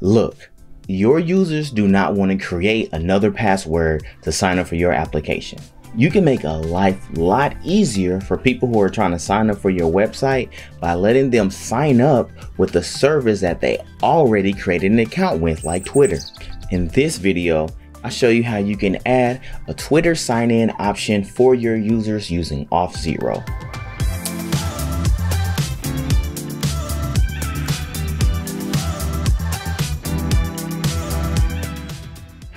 Look, your users do not want to create another password to sign up for your application. You can make a life lot easier for people who are trying to sign up for your website by letting them sign up with the service that they already created an account with, like Twitter. In this video, I show you how you can add a Twitter sign-in option for your users using Auth0.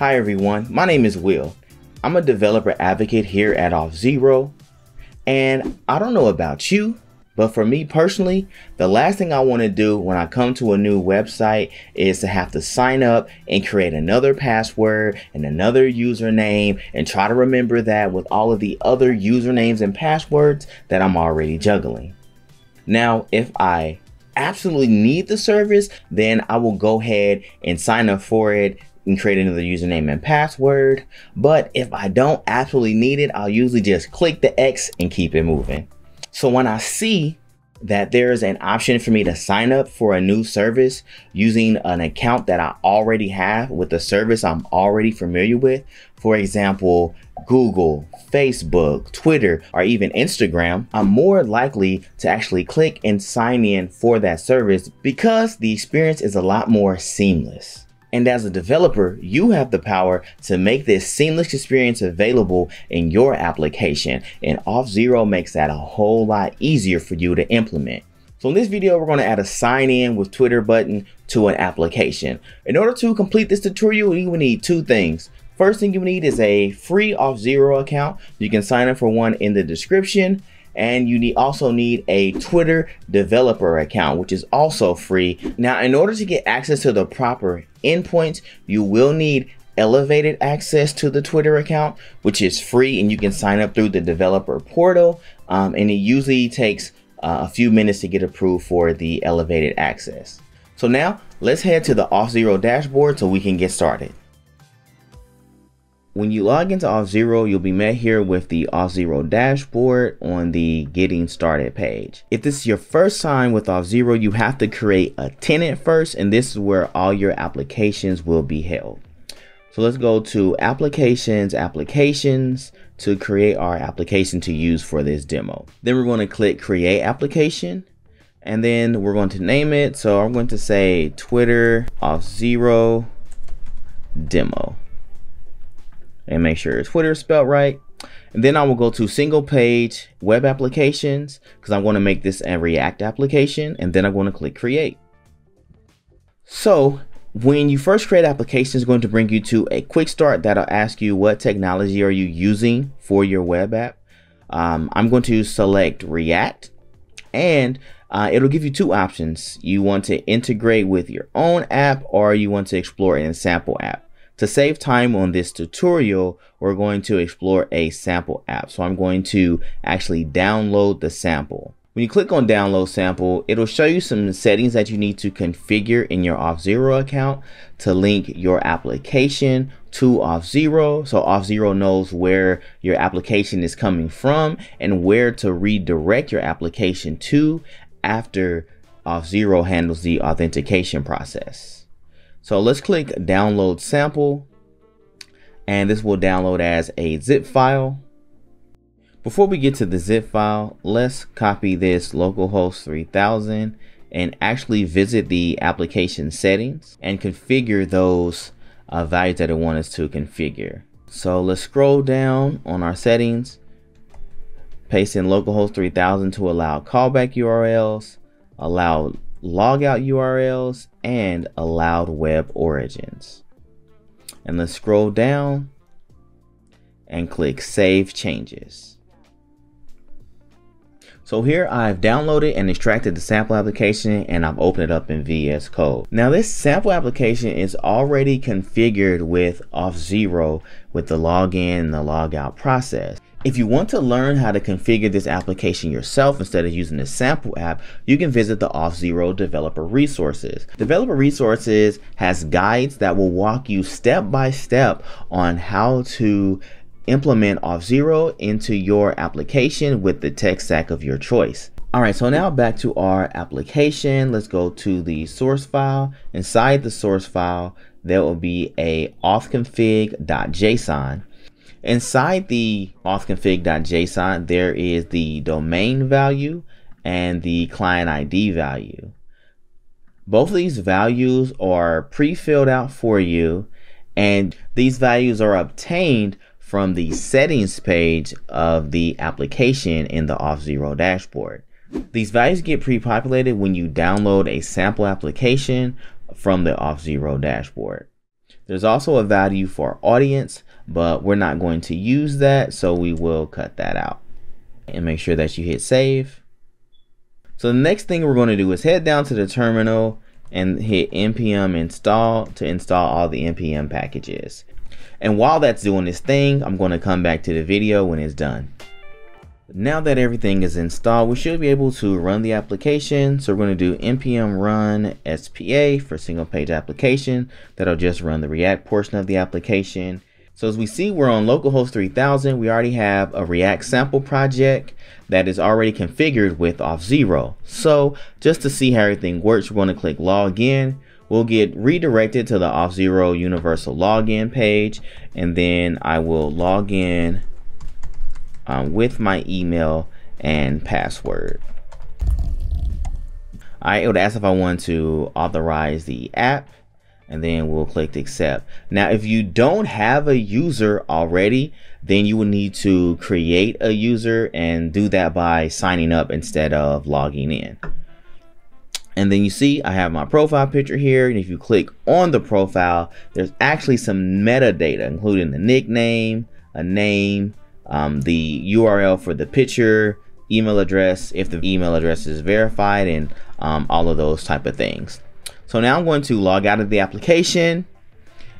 Hi everyone, my name is Will. I'm a developer advocate here at Auth0, and I don't know about you, but for me personally, the last thing I want to do when I come to a new website is to have to sign up and create another password and another username and try to remember that with all of the other usernames and passwords that I'm already juggling. Now, if I absolutely need the service, then I will go ahead and sign up for it and create another username and password. But if I don't absolutely need it, I'll usually just click the X and keep it moving. So when I see that there's an option for me to sign up for a new service using an account that I already have with the service I'm already familiar with. For example, Google, Facebook, Twitter, or even Instagram, I'm more likely to actually click and sign in for that service because the experience is a lot more seamless. And as a developer, you have the power to make this seamless experience available in your application. And Auth0 makes that a whole lot easier for you to implement. So in this video, we're going to add a sign in with Twitter button to an application. In order to complete this tutorial, you will need two things. First thing you need is a free Auth0 account. You can sign up for one in the description and you need also need a Twitter developer account, which is also free. Now, in order to get access to the proper endpoints, you will need elevated access to the Twitter account, which is free and you can sign up through the developer portal. Um, and it usually takes uh, a few minutes to get approved for the elevated access. So now let's head to the Auth0 dashboard so we can get started. When you log into Auth0, you'll be met here with the Auth0 dashboard on the Getting Started page. If this is your first time with Auth0, you have to create a tenant first, and this is where all your applications will be held. So let's go to Applications, Applications to create our application to use for this demo. Then we're going to click Create Application, and then we're going to name it. So I'm going to say Twitter Auth0 Demo and make sure Twitter is spelled right. And then I will go to single page web applications because I'm going to make this a React application and then I'm going to click create. So when you first create application is going to bring you to a quick start that'll ask you what technology are you using for your web app. Um, I'm going to select React and uh, it'll give you two options. You want to integrate with your own app or you want to explore a sample app. To save time on this tutorial, we're going to explore a sample app. So I'm going to actually download the sample. When you click on download sample, it'll show you some settings that you need to configure in your Auth0 account to link your application to Auth0. So Auth0 knows where your application is coming from and where to redirect your application to after Auth0 handles the authentication process. So let's click download sample and this will download as a zip file. Before we get to the zip file, let's copy this localhost 3000 and actually visit the application settings and configure those uh, values that it wants us to configure. So let's scroll down on our settings, paste in localhost 3000 to allow callback URLs, allow logout URLs, and allowed web origins. And let's scroll down and click Save Changes. So here I've downloaded and extracted the sample application and I've opened it up in VS Code. Now this sample application is already configured with Auth0 with the login and the logout process. If you want to learn how to configure this application yourself instead of using the sample app, you can visit the Auth0 Developer Resources. Developer Resources has guides that will walk you step by step on how to implement Auth0 into your application with the tech stack of your choice. All right, so now back to our application. Let's go to the source file. Inside the source file, there will be a authconfig.json. Inside the authconfig.json, there is the domain value and the client ID value. Both of these values are pre-filled out for you and these values are obtained from the settings page of the application in the Auth0 dashboard. These values get pre-populated when you download a sample application from the Auth0 dashboard. There's also a value for audience, but we're not going to use that, so we will cut that out. And make sure that you hit save. So the next thing we're going to do is head down to the terminal and hit npm install to install all the npm packages. And while that's doing this thing, I'm going to come back to the video when it's done. Now that everything is installed, we should be able to run the application. So we're going to do npm run SPA for single page application. That'll just run the React portion of the application. So as we see, we're on localhost 3000. We already have a React sample project that is already configured with Auth0. So just to see how everything works, we're going to click login. We'll get redirected to the Auth0 universal login page. And then I will log in um, with my email and password. Right, it would ask if I want to authorize the app and then we'll click accept. Now, if you don't have a user already, then you will need to create a user and do that by signing up instead of logging in. And then you see I have my profile picture here. And if you click on the profile, there's actually some metadata, including the nickname, a name, um, the URL for the picture, email address, if the email address is verified, and um, all of those type of things. So now I'm going to log out of the application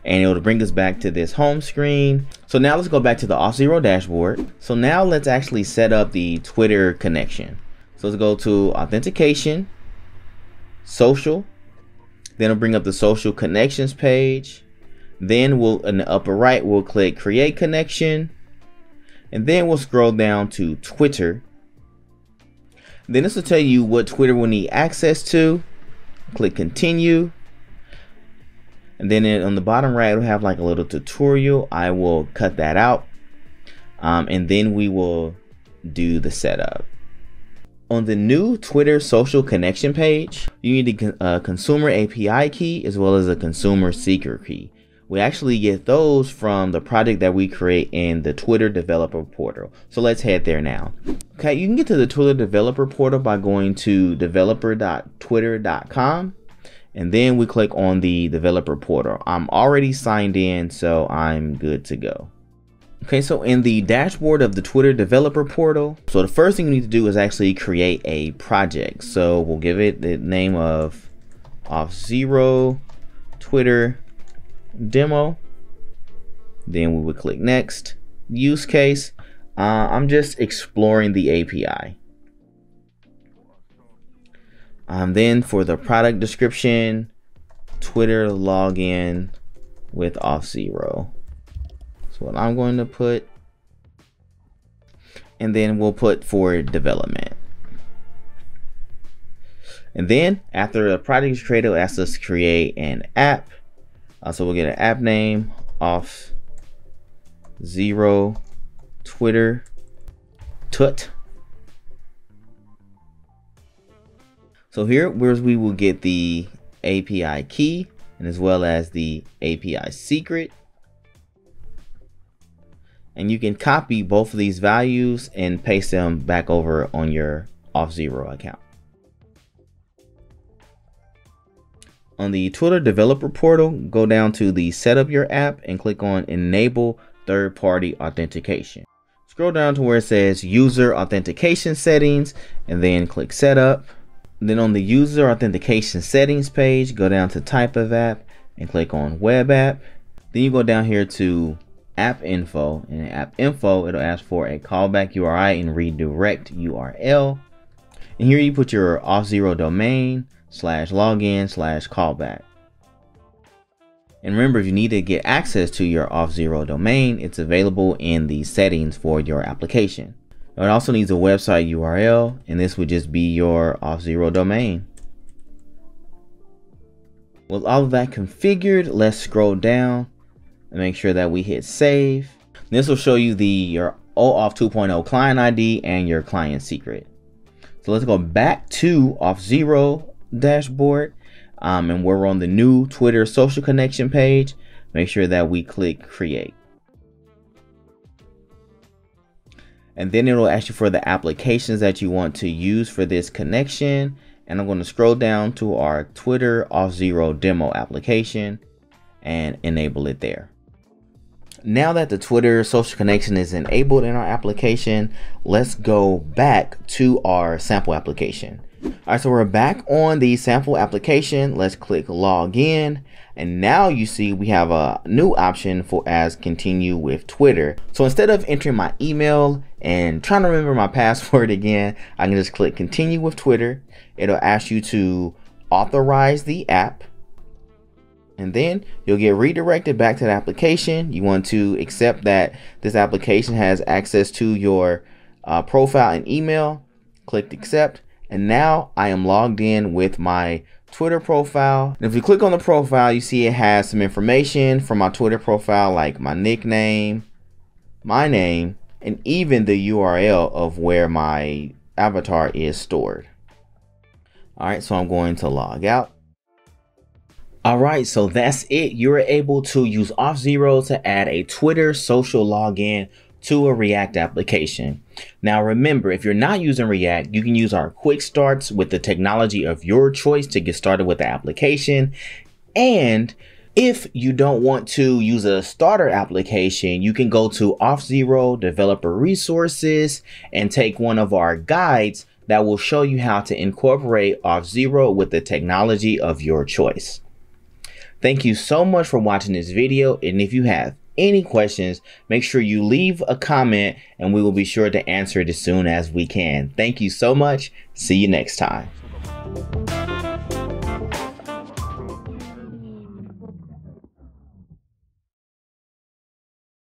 and it'll bring us back to this home screen. So now let's go back to the Auth0 dashboard. So now let's actually set up the Twitter connection. So let's go to authentication, social, then it'll bring up the social connections page. Then we'll in the upper right, we'll click create connection. And then we'll scroll down to Twitter. Then this will tell you what Twitter will need access to. Click continue. And then on the bottom right, we'll have like a little tutorial. I will cut that out. Um, and then we will do the setup. On the new Twitter social connection page, you need a uh, consumer API key as well as a consumer secret key we actually get those from the project that we create in the Twitter developer portal. So let's head there now. Okay, you can get to the Twitter developer portal by going to developer.twitter.com and then we click on the developer portal. I'm already signed in, so I'm good to go. Okay, so in the dashboard of the Twitter developer portal, so the first thing you need to do is actually create a project. So we'll give it the name of Auth0 Twitter demo. Then we would click next. Use case. Uh, I'm just exploring the API. Um, then for the product description, Twitter login with Auth0. So what I'm going to put. And then we'll put for development. And then after the project is created, it asks us to create an app. Uh, so we'll get an app name off zero Twitter tut. So here where we will get the API key and as well as the API secret. And you can copy both of these values and paste them back over on your Auth0 account. On the Twitter developer portal, go down to the setup your app and click on enable third party authentication. Scroll down to where it says user authentication settings and then click setup. Then on the user authentication settings page, go down to type of app and click on web app. Then you go down here to app info and in app info, it'll ask for a callback URI and redirect URL. And here you put your Auth0 domain, slash login slash callback. And remember, if you need to get access to your Auth0 domain, it's available in the settings for your application. It also needs a website URL, and this would just be your Auth0 domain. With all of that configured, let's scroll down and make sure that we hit save. This will show you the your OAuth 2.0 client ID and your client secret. So let's go back to Auth0 dashboard um, and we're on the new Twitter social connection page. Make sure that we click create. And then it'll ask you for the applications that you want to use for this connection. And I'm going to scroll down to our Twitter Auth0 demo application and enable it there. Now that the Twitter social connection is enabled in our application, let's go back to our sample application. All right, so we're back on the sample application. Let's click log in. And now you see we have a new option for as continue with Twitter. So instead of entering my email and trying to remember my password again, I can just click continue with Twitter. It'll ask you to authorize the app and then you'll get redirected back to the application. You want to accept that this application has access to your uh, profile and email. Click accept. And now I am logged in with my Twitter profile. And if you click on the profile, you see it has some information from my Twitter profile, like my nickname, my name, and even the URL of where my avatar is stored. All right, so I'm going to log out. All right, so that's it. You're able to use Auth0 to add a Twitter social login to a React application. Now remember, if you're not using React, you can use our quick starts with the technology of your choice to get started with the application. And if you don't want to use a starter application, you can go to Auth0 developer resources and take one of our guides that will show you how to incorporate Auth0 with the technology of your choice. Thank you so much for watching this video. And if you have any questions, make sure you leave a comment and we will be sure to answer it as soon as we can. Thank you so much. See you next time.